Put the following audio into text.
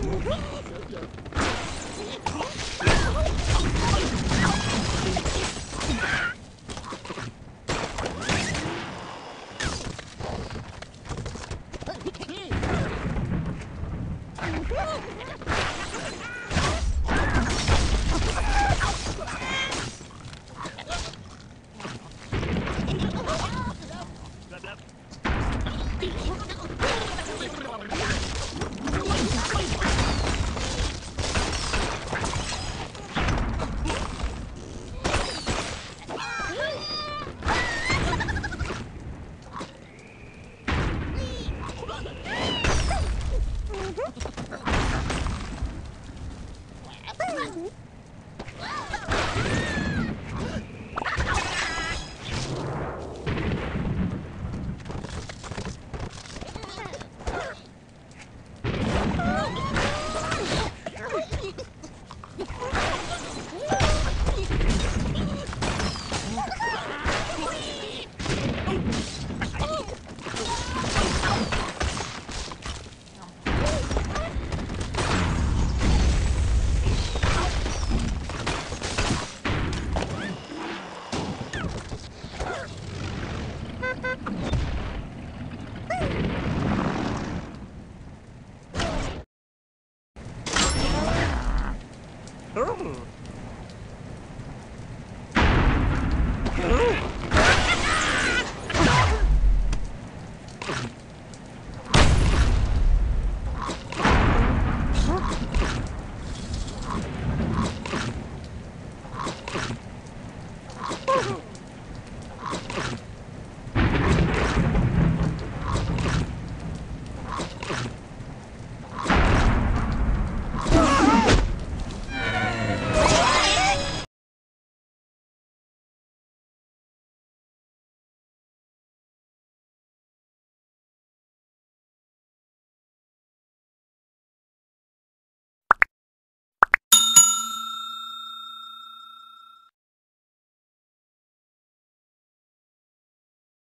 Blah, blah. Mm-hmm. Oh.